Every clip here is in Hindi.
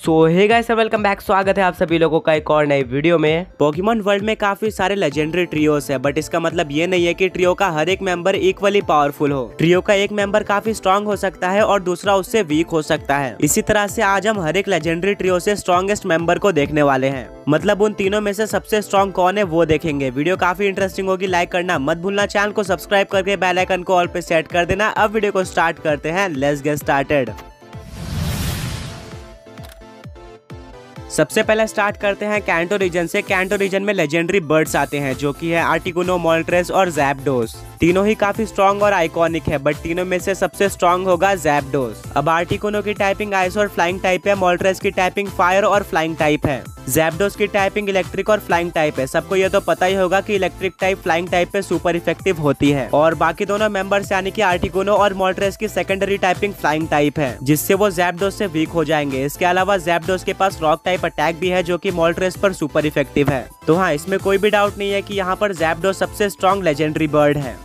So hey guys welcome back स्वागत है आप सभी लोगों का एक और नई वीडियो में। पोकेमोन वर्ल्ड में काफ़ी सारे लेजेंडरी ट्रियोस है बट इसका मतलब ये नहीं है कि ट्रियो का हर एक मेंबर इक्वली पावरफुल हो। ट्रियो का एक मेंबर काफ़ी स्ट्रांग हो सकता है और दूसरा उससे वीक हो सकता है। इसी तरह से आज हम हर एक लेजेंडरी ट्रियो से स्ट्रॉन्गेस्ट मेंबर को देखने वाले हैं। मतलब उन तीनों में से सबसे स्ट्रॉन्ग कौन है वो देखेंगे। वीडियो काफ़ी इंटरेस्टिंग होगी लाइक करना मत भूलना। चैनल को सब्सक्राइब करके बेल आइकन को ऑल पे सेट कर देना। अब वीडियो को स्टार्ट करते हैं। लेट्स गेट स्टार्टेड सबसे पहले स्टार्ट करते हैं कैंटो रीजन से। कैंटो रीजन में लेजेंडरी बर्ड्स आते हैं, जो कि है आर्टिकुनो मोल्ट्रेस और जैपडोस तीनों ही काफ़ी स्ट्रॉन्ग और आइकॉनिक है बट तीनों में से सबसे स्ट्रॉन्ग होगा जैपडोस अब आर्टिकुनो की टाइपिंग आइस और फ्लाइंग टाइप है मोल्ट्रेस की टाइपिंग फायर और फ्लाइंग टाइप है। जैपडोस की टाइपिंग इलेक्ट्रिक और फ्लाइंग टाइप है। सबको ये तो पता ही होगा कि इलेक्ट्रिक टाइप फ्लाइंग टाइप पे सुपर इफ़ेक्टिव होती है। और बाकी दोनों मेंबर्स यानी कि आर्टिकुनो और मोल्ट्रेस की सेकेंडरी टाइपिंग फ्लाइंग टाइप है, जिससे वो जैपडोस से वीक हो जाएँगे। इसके अलावा जैपडोस के पास रॉक टाइप अटैक भी है जो कि मोल्ट्रेस पर सुपर इफ़ेक्टिव है। तो हाँ इसमें कोई भी डाउट नहीं है कि यहाँ पर जैपडो सबसे स्ट्रॉन्ग लेजेंडरी बर्ड है।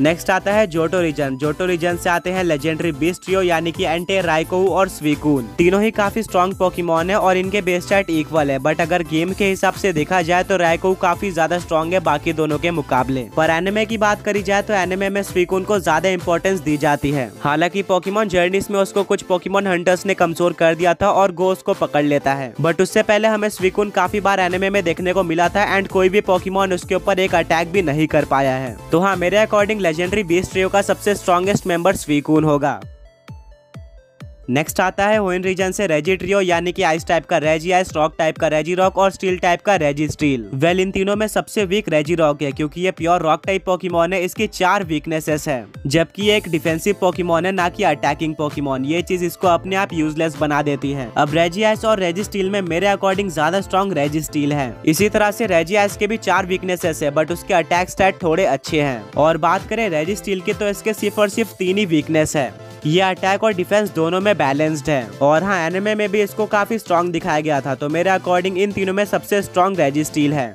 नेक्स्ट आता है जोटो रीजन जोटो रीजन से आते हैं लेजेंडरी बिस्ट्रियो यानी कि एंटे राइको और स्वीकून तीनों ही काफ़ी स्ट्रॉन्ग पोकीमोन है और इनके बेस इक्वल है. बट अगर गेम के हिसाब से देखा जाए तो राइको काफ़ी ज़्यादा स्ट्रॉन्ग है बाकी दोनों के मुकाबले. पर एनिमे की बात करी जाए तो एनिमे में स्वीकून को ज़्यादा इंपॉर्टेंस दी जाती है. हालाँकि पोकीमोन जर्नीस में उसको कुछ पोकीमोन हंटर्स ने कमज़ोर कर दिया था और गो उसको पकड़ लेता है. बट उससे पहले हमें स्वीकून काफ़ी बार एनिमे में देखने को मिला था एंड कोई भी पोकीमोन उसके ऊपर एक अटैक भी नहीं कर पाया है. तो हाँ मेरे अकॉर्डिंग लेजेंडरी बीस ट्रियो का सबसे स्ट्रॉन्गेस्ट मेंबर स्वीकून होगा। नेक्स्ट आता है होइन रीजन से रेजी ट्रियो यानी कि आइस टाइप का रेजी आइस रॉक टाइप का रेजी रॉक और स्टील टाइप का रेजी स्टील वेल इन तीनों में सबसे वीक रेजी रॉक है, क्योंकि ये प्योर रॉक टाइप पॉकीमोन है, इसकी चार वीकनेसेस है। जबकि ये एक डिफेंसिव पोकीमोन है, ना कि अटैकिंग पॉकीमोन ये चीज़ इसको अपने आप यूजलेस बना देती है। अब रेजी आइस और रेजी स्टील में मेरे अकॉर्डिंग ज़्यादा स्ट्रॉन्ग रेजी स्टील है। इसी तरह से रेजी आइस के भी चार वीकनेसेस है बट उसके अटैक स्टैट थोड़े अच्छे है। और बात करें रेजी स्टील की तो इसके सिर्फ़ और सिर्फ़ तीन ही वीकनेस है। ये अटैक और डिफेंस दोनों में बैलेंस्ड है। और हाँ एनिमे में भी इसको काफ़ी स्ट्रॉन्ग दिखाया गया था तो मेरे अकॉर्डिंग इन तीनों में सबसे स्ट्रॉन्ग रेजिस्टील है।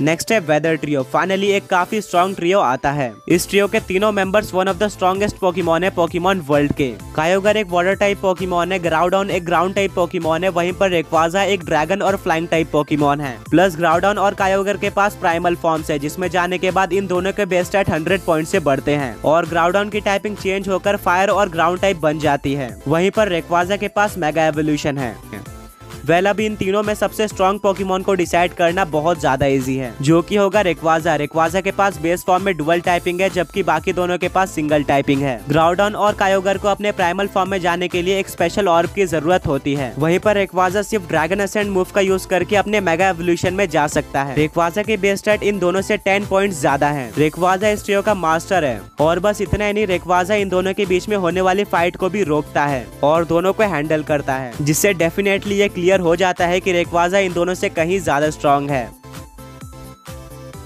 नेक्स्ट है वेदर ट्रियो फाइनली एक काफ़ी स्ट्रॉन्ग ट्रियो आता है। इस ट्रियो के तीनों members one of the strongest Pokemon है पोकीमोन वर्ल्ड के। कायोगर एक वाटर टाइप पोकीमोन है ग्राउडाउन एक ग्राउंड टाइप पोकीमोन है, वहीं पर रेक्वाजा एक ड्रैगन और फ्लाइंग टाइप पोकीमोन है। प्लस ग्राउडाउन और कायोगर के पास प्राइमल फॉर्म्स है, जिसमें जाने के बाद इन दोनों के बेस्ट एट हंड्रेड पॉइंट से बढ़ते हैं। और ग्राउडाउन की टाइपिंग चेंज होकर फायर और ग्राउंड टाइप बन जाती है। वहीं पर रेक्वाजा के पास मेगा एवोल्यूशन है। वेल अब इन तीनों में सबसे स्ट्रॉन्ग पोकीमोन को डिसाइड करना बहुत ज़्यादा इजी है। जो कि होगा रेक्वाजा रेक्वाजा के पास बेस फॉर्म में डुअल टाइपिंग है, जबकि बाकी दोनों के पास सिंगल टाइपिंग है। ग्राउडन और कायोगर को अपने प्राइमल फॉर्म में जाने के लिए एक स्पेशल ऑर्ब की ज़रूरत होती है। वहीं पर रेक्वाजा सिर्फ़ ड्रैगन असेंड मूव का यूज़ करके अपने मेगा एवोल्यूशन में जा सकता है। रेक्वाजा के बेस स्टेट इन दोनों से टेन पॉइंट ज़्यादा है। रेक्वाजा इस ट्रियो का मास्टर है। और बस इतना ही नहीं रेक्वाजा इन दोनों के बीच में होने वाली फाइट को भी रोकता है और दोनों को हैंडल करता है, जिससे डेफिनेटली ये क्लियर हो जाता है कि रेकवाजा इन दोनों से कहीं ज़्यादा स्ट्रॉन्ग है।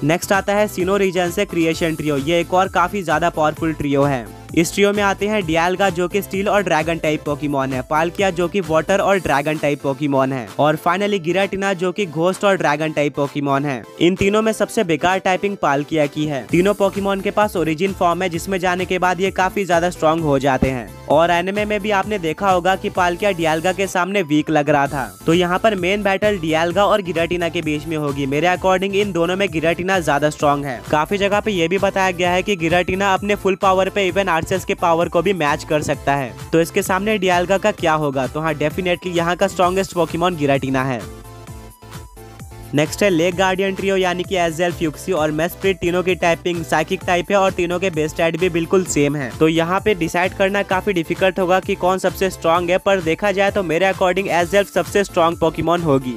नेक्स्ट आता है सीनो रीजन से क्रिएशन ट्रियो ये एक और काफ़ी ज़्यादा पावरफुल ट्रियो है। इस ट्रियो में आते हैं डियालगा, जो कि स्टील और ड्रैगन टाइप पोकीमोन है, पालकिया, जो कि वाटर और ड्रैगन टाइप पोकीमोन है, और फाइनली गिराटिना, जो कि घोस्ट और ड्रैगन टाइप पोकीमोन है। इन तीनों में सबसे बेकार टाइपिंग पालकिया की है। तीनों पोकीमोन के पास ओरिजिन फॉर्म है, जिसमें जाने के बाद ये काफ़ी ज़्यादा स्ट्रॉन्ग हो जाते हैं। और एनिमे में भी आपने देखा होगा कि पालकिया डियालगा के सामने वीक लग रहा था। तो यहाँ पर मेन बैटल डियालगा और गिराटिना के बीच में होगी। मेरे अकॉर्डिंग इन दोनों में गिराटिना ज़्यादा स्ट्रॉन्ग है। काफ़ी जगह पे ये भी बताया गया है की गिराटिना अपने फुल पावर पे इवन आर्चर्स के पावर को भी मैच कर सकता है। तो इसके सामने डियालगा का क्या होगा? तो हाँ डेफिनेटली यहाँ का स्ट्रॉन्गेस्ट पोकीमोन गिराटिना है। नेक्स्ट है लेग गार्डियन ट्रियो यानी कि एजेल फ्यूक्सी और मेस्प्रिट तीनों की टाइपिंग साइकिक टाइप है और तीनों के बेस्ट एड भी बिल्कुल सेम है। तो यहाँ पे डिसाइड करना काफ़ी डिफ़िकल्ट होगा कि कौन सबसे स्ट्रॉन्ग है, पर देखा जाए तो मेरे अकॉर्डिंग एजेल सबसे स्ट्रॉन्ग पोकीमोन होगी।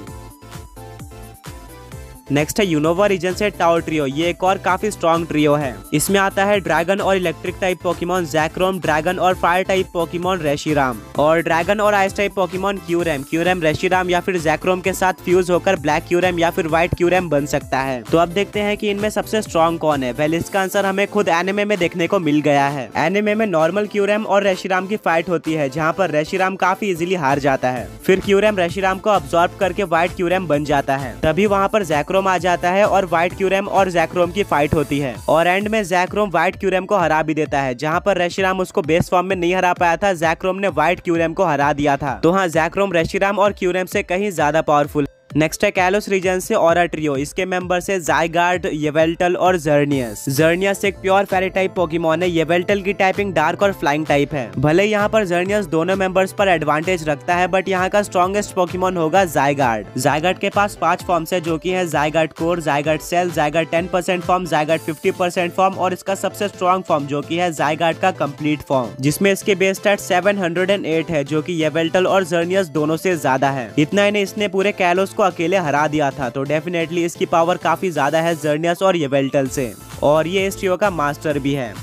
नेक्स्ट है यूनोवा रीजन से टावर ट्रियो ये एक और काफ़ी स्ट्रॉन्ग ट्रियो है। इसमें आता है ड्रैगन और electric type Pokemon Zekrom dragon और फायर टाइप पोकीमोन रेशीराम और ड्रैगन और ice type Pokemon Kyurem Kyurem Reshiram या फिर जैक्रोम के साथ फ्यूज होकर ब्लैक क्यूरेम या फिर व्हाइट क्यूरेम बन सकता है। तो अब देखते हैं की इनमें सबसे स्ट्रॉन्ग कौन है। वेल इसका आंसर हमें खुद एनिमे में देखने को मिल गया है। एनिमे में नॉर्मल क्यूरेम और रेशीराम की फाइट होती है, जहाँ पर रेशीराम काफ़ी इजिली हार जाता है। फिर क्यूरेम रेशीराम को अब्सॉर्ब करके व्हाइट क्यूरेम बन जाता है। तभी वहाँ पर जैक्रोम जैक्रोम आ जाता है और व्हाइट क्यूरेम और जैक्रोम की फाइट होती है। और एंड में जैक्रोम व्हाइट क्यूरेम को हरा भी देता है। जहाँ पर रेशिराम उसको बेस फॉर्म में नहीं हरा पाया था जैक्रोम ने व्हाइट क्यूरेम को हरा दिया था। तो हाँ जैक्रोम रेशिराम और क्यूरेम से कहीं ज़्यादा पावरफुल नेक्स्ट है कैलोस रीजन से और ट्रियो इसके मेंबर से जायगार्ड येवेल्टल और जर्नियस जर्नियस एक प्योर फेरी टाइप पोकीमोन है. येवेल्टल की टाइपिंग डार्क और फ्लाइंग टाइप है. भले यहाँ पर जर्नियस दोनों मेंबर्स पर एडवांटेज रखता है बट यहाँ का स्ट्रॉन्गेस्ट पोकीमोन होगा जायगार्ड जायगार्ड के पास पाँच फॉर्म्स है जो की है Zygarde core Zygarde cell Zygarde ten percent form Zygarde fifty percent form और इसका सबसे स्ट्रॉन्ग फॉर्म जो की है जायगार्ड का कंप्लीट फॉर्म जिसमें इसके बेस स्टैट सेवन एट है, जो की येवेल्टल और जर्नियस दोनों से ज़्यादा है. इतना ही नहीं, इसने पूरे कैलोस को अकेले हरा दिया था तो डेफिनेटली इसकी पावर काफ़ी ज़्यादा है जर्नियस और येवेल्टल से। और ये इस ट्रियो का मास्टर भी है।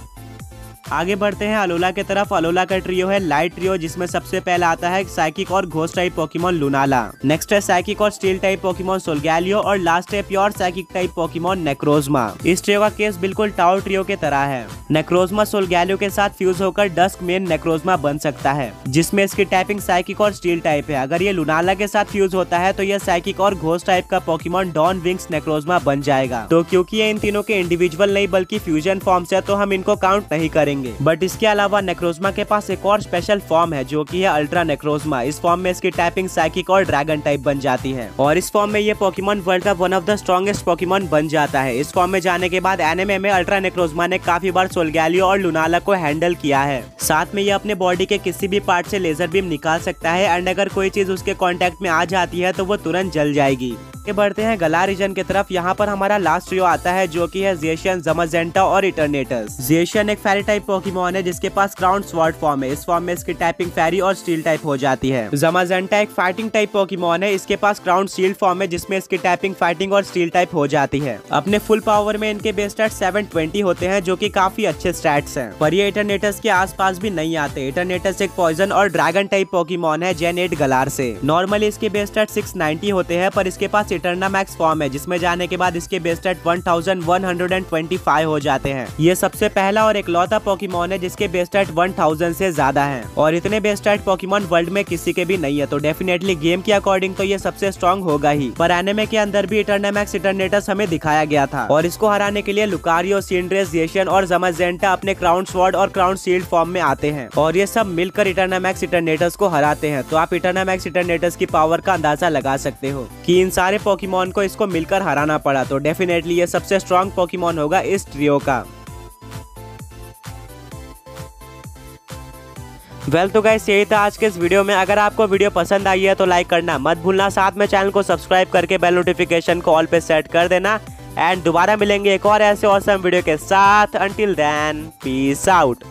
आगे बढ़ते हैं। अलोला के तरफ़ अलोला का ट्रियो है, लाइट ट्रियो, जिसमें सबसे पहला आता है साइकिक और ghost type Pokemon Lunala. Next है साइकिक और स्टील टाइप पोकीमोन सोलगैलियो और लास्ट है pure psychic type Pokemon Necrozma. इस ट्रियो का केस बिल्कुल टावर ट्रियो के तरह है। नेक्रोजमा सोलगैलियो के साथ फ्यूज होकर डस्क मेन नेक्रोजमा बन सकता है, जिसमें इसकी टाइपिंग साइकिक और स्टील टाइप है। अगर ये लुनाला के साथ फ्यूज होता है तो यह साइकिक और घोस्ट टाइप का पोकीमोन डॉन विंग्स नेक्रोजमा बन जाएगा। तो क्योंकि ये इन तीनों के इंडिविजुअल नहीं, बल्कि फ्यूजन फॉर्म्स है तो हम इनको काउंट नहीं करेंगे। करेंगे। बट इसके अलावा नेक्रोजमा के पास एक और स्पेशल फॉर्म है, जो की है अल्ट्रा नेक्रोजमा इस फॉर्म में इसकी टाइपिंग साइकिक और ड्रैगन टाइप बन जाती है। और इस फॉर्म में ये पोकीमोन वर्ल्ड का one of the strongest Pokemon बन जाता है। इस फॉर्म में जाने के बाद एनिमे में अल्ट्रा नेक्रोजमा ने काफ़ी बार सोलगैलियो और लुनाला को हैंडल किया है। साथ में ये अपने बॉडी के किसी भी पार्ट से लेजर बीम निकाल सकता है एंड अगर कोई चीज़ उसके कॉन्टेक्ट में आ जाती है तो वो तुरंत जल जाएगी। आगे बढ़ते हैं गला रीजन की तरफ़। यहाँ पर हमारा लास्ट ट्रियो आता है, जो की है जेशियन जमाजेंटा और इटरनेटस जेशियन एक फेरी टाइप पोकीमोन है, जिसके पास क्राउंड स्वॉर्ड फॉर्म है। इस फॉर्म में इसकी टाइपिंग फेरी और स्टील टाइप हो जाती है। जमाजेंटा एक फाइटिंग टाइप पोकीमोन है। इसके पास क्राउंड स्टील फॉर्म है, जिसमें इसकी टाइपिंग फाइटिंग और स्टील टाइप हो जाती है। अपने फुल पावर में इनके बेस स्टैट सेवन ट्वेंटी होते हैं, जो की काफ़ी अच्छे स्टैट्स हैं। पर ये इटरनेटस के आसपास भी नहीं आते। इटरनेटस एक पॉइजन और ड्रैगन टाइप पोकीमोन है, जेन एट गलार से। नॉर्मली इसके बेस स्टैट सिक्स होते हैं, पर इसके पास इटरना मैक्स फॉर्म है, जिसमें जाने के बाद इसके बेस्ट एट 1125 हो जाते हैं। ये सबसे पहला और एक लौता पोकीमोन है, जिसके बेस्ट एट 1000 से ज़्यादा है। और इतने बेस्ट एट पोकीमोन वर्ल्ड में किसी के भी नहीं है तो डेफिनेटली गेम के अकॉर्डिंग तो ये सबसे स्ट्रॉन्ग होगा ही। पर एनिमे के अंदर भी इटरनेमैक्स इटरनेटस हमें दिखाया गया था। और इसको हराने के लिए लुकारियो जेशन और जमाजेंटा अपने क्राउन स्वॉर्ड और क्राउन सील्ड फॉर्म में आते हैं। और ये सब मिलकर इटरनामैक्स इटरनेटस को हराते हैं। तो आप इटरनामैक्स इटरनेटस की पावर का अंदाज़ा लगा सकते हो कि इन सारे पोकीमोन को इसको मिलकर हराना पड़ा। तो डेफिनेटली ये सबसे स्ट्रॉन्ग पोकीमोन होगा इस ट्रियो का। वेल तो गाइस यही था आज के इस वीडियो में। अगर आपको वीडियो पसंद आई है तो लाइक करना मत भूलना। साथ में चैनल को सब्सक्राइब करके बेल नोटिफिकेशन को ऑल पे सेट कर देना। एंड दोबारा मिलेंगे एक और ऐसे औसम वीडियो के साथ। Until then peace out